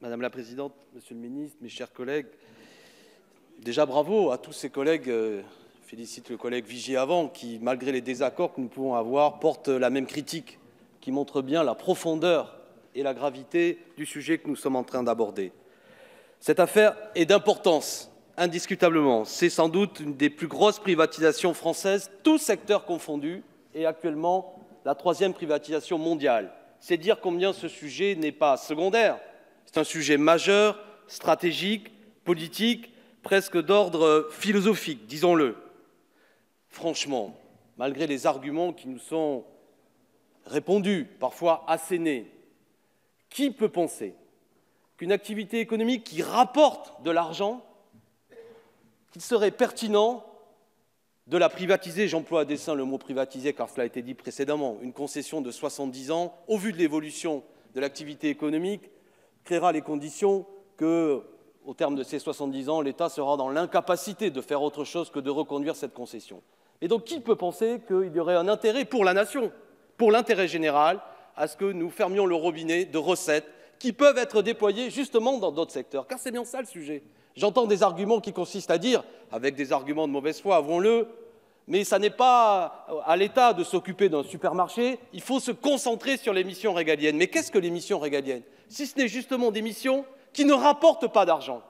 Madame la présidente, monsieur le ministre, mes chers collègues, déjà bravo à tous ces collègues. euh, félicite le collègue Vigier avant, qui, malgré les désaccords que nous pouvons avoir, porte la même critique, qui montre bien la profondeur et la gravité du sujet que nous sommes en train d'aborder. Cette affaire est d'importance, indiscutablement. C'est sans doute une des plus grosses privatisations françaises, tous secteurs confondus, et actuellement la troisième privatisation mondiale. C'est dire combien ce sujet n'est pas secondaire, c'est un sujet majeur, stratégique, politique, presque d'ordre philosophique, disons-le. Franchement, malgré les arguments qui nous sont répondus, parfois assénés, qui peut penser qu'une activité économique qui rapporte de l'argent, qu'il serait pertinent de la privatiser, j'emploie à dessein le mot privatiser car cela a été dit précédemment, une concession de 70 ans, au vu de l'évolution de l'activité économique, créera les conditions que, au terme de ces 70 ans, l'État sera dans l'incapacité de faire autre chose que de reconduire cette concession. Et donc, qui peut penser qu'il y aurait un intérêt pour la nation, pour l'intérêt général, à ce que nous fermions le robinet de recettes qui peuvent être déployées justement dans d'autres secteurs? Car c'est bien ça le sujet. J'entends des arguments qui consistent à dire, avec des arguments de mauvaise foi, avouons-le, mais ça n'est pas à l'État de s'occuper d'un supermarché, il faut se concentrer sur les missions régaliennes. Mais qu'est-ce que les missions régaliennes Si ce n'est justement des missions qui ne rapportent pas d'argent,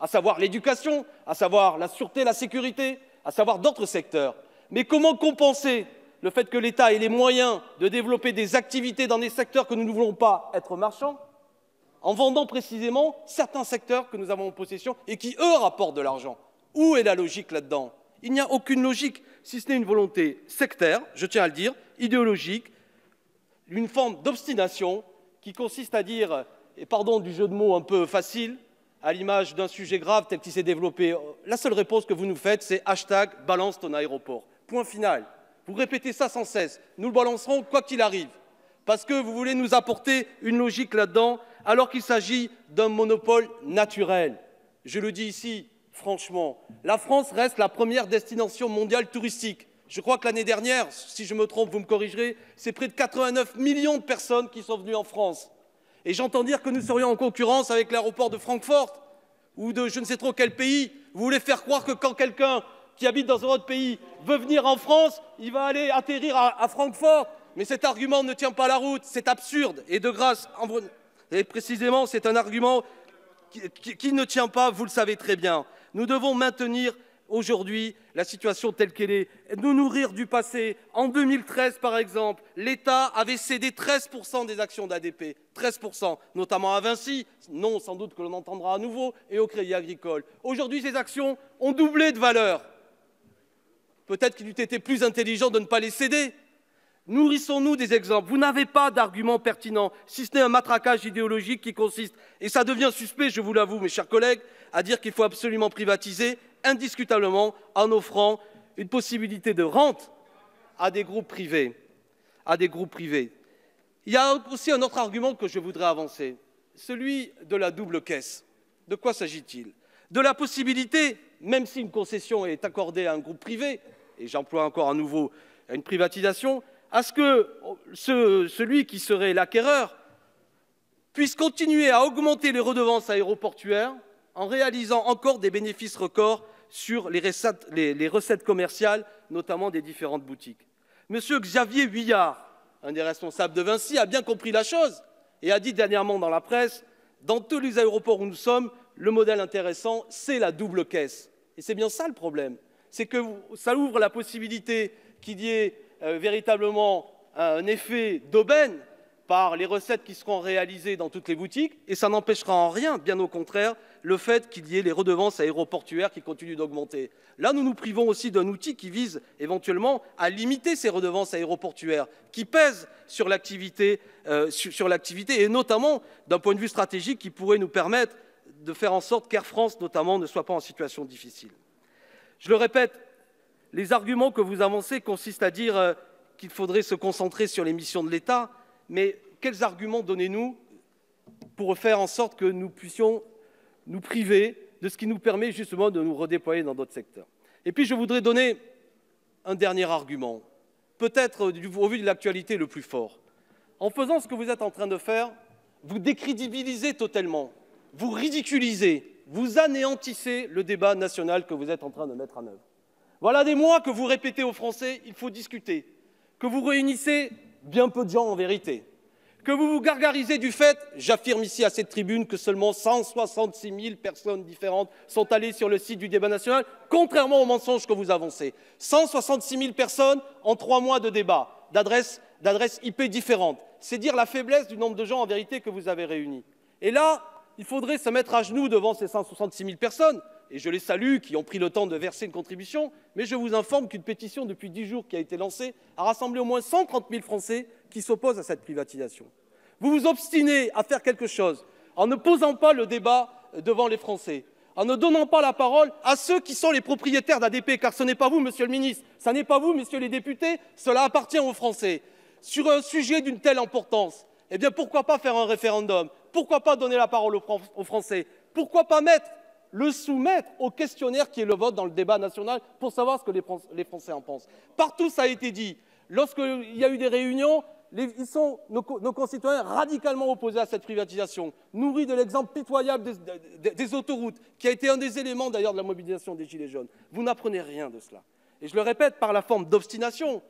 à savoir l'éducation, à savoir la sûreté, la sécurité, à savoir d'autres secteurs. Mais comment compenser le fait que l'État ait les moyens de développer des activités dans des secteurs que nous ne voulons pas être marchands? En vendant précisément certains secteurs que nous avons en possession et qui, eux, rapportent de l'argent. Où est la logique là-dedans? Il n'y a aucune logique, si ce n'est une volonté sectaire, je tiens à le dire, idéologique, une forme d'obstination qui consiste à dire, et pardon du jeu de mots un peu facile, à l'image d'un sujet grave tel qu'il s'est développé, la seule réponse que vous nous faites, c'est hashtag balance ton aéroport. Point final. Vous répétez ça sans cesse. Nous le balancerons quoi qu'il arrive. Parce que vous voulez nous apporter une logique là-dedans, alors qu'il s'agit d'un monopole naturel. Je le dis ici, franchement, la France reste la première destination mondiale touristique. Je crois que l'année dernière, si je me trompe, vous me corrigerez, c'est près de 89 millions de personnes qui sont venues en France. Et j'entends dire que nous serions en concurrence avec l'aéroport de Francfort ou de je ne sais trop quel pays. Vous voulez faire croire que quand quelqu'un qui habite dans un autre pays veut venir en France, il va aller atterrir à, Francfort? Mais cet argument ne tient pas la route, c'est absurde. Et de grâce, en... et précisément, c'est un argument qui, ne tient pas, vous le savez très bien. Nous devons maintenir aujourd'hui la situation telle qu'elle est, nous nourrir du passé. En 2013, par exemple, l'État avait cédé 13% des actions d'ADP, 13%, notamment à Vinci, non sans doute que l'on entendra à nouveau, et au Crédit Agricole. Aujourd'hui, ces actions ont doublé de valeur. Peut-être qu'il eût été plus intelligent de ne pas les céder. Nourrissons-nous des exemples. Vous n'avez pas d'argument pertinent, si ce n'est un matraquage idéologique qui consiste, et ça devient suspect, je vous l'avoue, mes chers collègues, à dire qu'il faut absolument privatiser, indiscutablement, en offrant une possibilité de rente à des groupes privés. À des groupes privés. Il y a aussi un autre argument que je voudrais avancer, celui de la double caisse. De quoi s'agit-il? De la possibilité, même si une concession est accordée à un groupe privé, et j'emploie encore à nouveau une privatisation, à ce que ce, celui qui serait l'acquéreur puisse continuer à augmenter les redevances aéroportuaires en réalisant encore des bénéfices records sur les recettes, les, les recettes commerciales, notamment des différentes boutiques. Monsieur Xavier Vuillard, un des responsables de Vinci, a bien compris la chose et a dit dernièrement dans la presse, dans tous les aéroports où nous sommes, le modèle intéressant, c'est la double caisse. Et c'est bien ça le problème. C'est que ça ouvre la possibilité qu'il y ait euh, véritablement un effet d'aubaine par les recettes qui seront réalisées dans toutes les boutiques, et ça n'empêchera en rien, bien au contraire, le fait qu'il y ait les redevances aéroportuaires qui continuent d'augmenter. Là, nous nous privons aussi d'un outil qui vise éventuellement à limiter ces redevances aéroportuaires, qui pèsent sur l'activité, euh, sur, sur l'activité et notamment d'un point de vue stratégique qui pourrait nous permettre de faire en sorte qu'Air France, notamment, ne soit pas en situation difficile. Je le répète, les arguments que vous avancez consistent à dire euh, qu'il faudrait se concentrer sur les missions de l'État, mais quels arguments donnez-nous pour faire en sorte que nous puissions nous priver de ce qui nous permet justement de nous redéployer dans d'autres secteurs? Et puis je voudrais donner un dernier argument, peut-être au vu de l'actualité le plus fort. En faisant ce que vous êtes en train de faire, vous décrédibilisez totalement, vous ridiculisez, vous anéantissez le débat national que vous êtes en train de mettre en œuvre. Voilà des mois que vous répétez aux Français il faut discuter, que vous réunissez bien peu de gens en vérité, que vous vous gargarisez du fait, j'affirme ici à cette tribune, que seulement 166 000 personnes différentes sont allées sur le site du débat national, contrairement aux mensonges que vous avancez. 166 000 personnes en trois mois de débat, d'adresses IP différentes. C'est dire la faiblesse du nombre de gens en vérité que vous avez réunis. Et là, il faudrait se mettre à genoux devant ces 166 000 personnes, et je les salue, qui ont pris le temps de verser une contribution, mais je vous informe qu'une pétition depuis dix jours qui a été lancée a rassemblé au moins 130 000 Français qui s'opposent à cette privatisation. Vous vous obstinez à faire quelque chose en ne posant pas le débat devant les Français, en ne donnant pas la parole à ceux qui sont les propriétaires d'ADP, car ce n'est pas vous, monsieur le ministre, ce n'est pas vous, messieurs les députés, cela appartient aux Français. Sur un sujet d'une telle importance, eh bien pourquoi pas faire un référendum? Pourquoi pas donner la parole aux Français? Pourquoi pas mettre le soumettre au questionnaire qui est le vote dans le débat national pour savoir ce que les Français en pensent. Partout, ça a été dit. Lorsqu'il y a eu des réunions, ils sont, nos, concitoyens, radicalement opposés à cette privatisation, nourris de l'exemple pitoyable des, autoroutes, qui a été un des éléments d'ailleurs de la mobilisation des Gilets jaunes. Vous n'apprenez rien de cela. Et je le répète, par la forme d'obstination,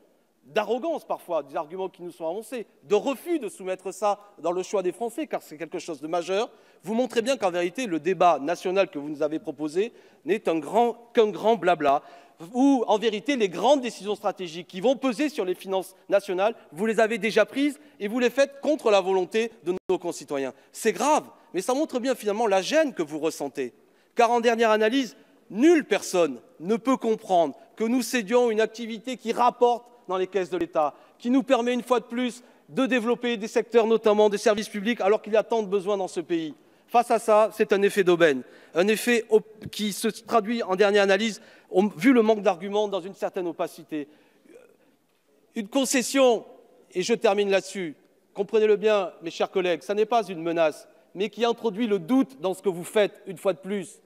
d'arrogance parfois, des arguments qui nous sont avancés, de refus de soumettre ça dans le choix des Français, car c'est quelque chose de majeur, vous montrez bien qu'en vérité, le débat national que vous nous avez proposé n'est qu'un grand, blabla, où en vérité, les grandes décisions stratégiques qui vont peser sur les finances nationales, vous les avez déjà prises et vous les faites contre la volonté de nos concitoyens. C'est grave, mais ça montre bien finalement la gêne que vous ressentez. Car en dernière analyse, nulle personne ne peut comprendre que nous cédions une activité qui rapporte dans les caisses de l'État, qui nous permet une fois de plus de développer des secteurs, notamment des services publics, alors qu'il y a tant de besoins dans ce pays. Face à ça, c'est un effet d'aubaine, un effet qui se traduit en dernière analyse, vu le manque d'arguments, dans une certaine opacité. Une concession, et je termine là-dessus, comprenez-le bien, mes chers collègues, ce n'est pas une menace, mais qui introduit le doute dans ce que vous faites, une fois de plus.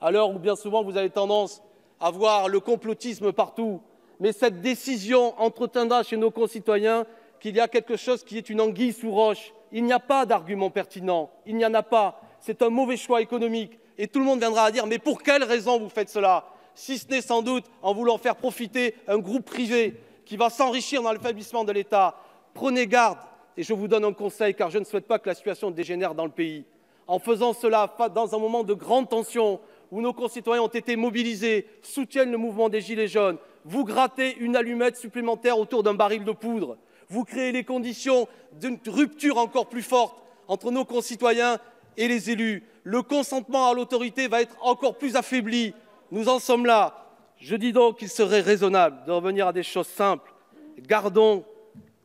À l'heure où bien souvent vous avez tendance à voir le complotisme partout, mais cette décision entretiendra chez nos concitoyens qu'il y a quelque chose qui est une anguille sous roche. Il n'y a pas d'argument pertinent, il n'y en a pas. C'est un mauvais choix économique. Et tout le monde viendra à dire Mais pour quelle raison vous faites cela? Si ce n'est sans doute en voulant faire profiter un groupe privé qui va s'enrichir dans l'établissement de l'État. Prenez garde, et je vous donne un conseil, car je ne souhaite pas que la situation dégénère dans le pays. En faisant cela dans un moment de grande tension, où nos concitoyens ont été mobilisés, soutiennent le mouvement des Gilets jaunes, vous grattez une allumette supplémentaire autour d'un baril de poudre, vous créez les conditions d'une rupture encore plus forte entre nos concitoyens et les élus. Le consentement à l'autorité va être encore plus affaibli. Nous en sommes là. Je dis donc qu'il serait raisonnable de revenir à des choses simples. Gardons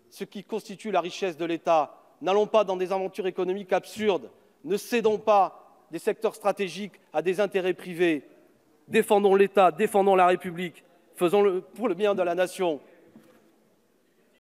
ce qui constitue la richesse de l'État. N'allons pas dans des aventures économiques absurdes. Ne cédons pas des secteurs stratégiques à des intérêts privés. Défendons l'État, défendons la République faisons-le pour le bien de la nation.